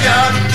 Yeah.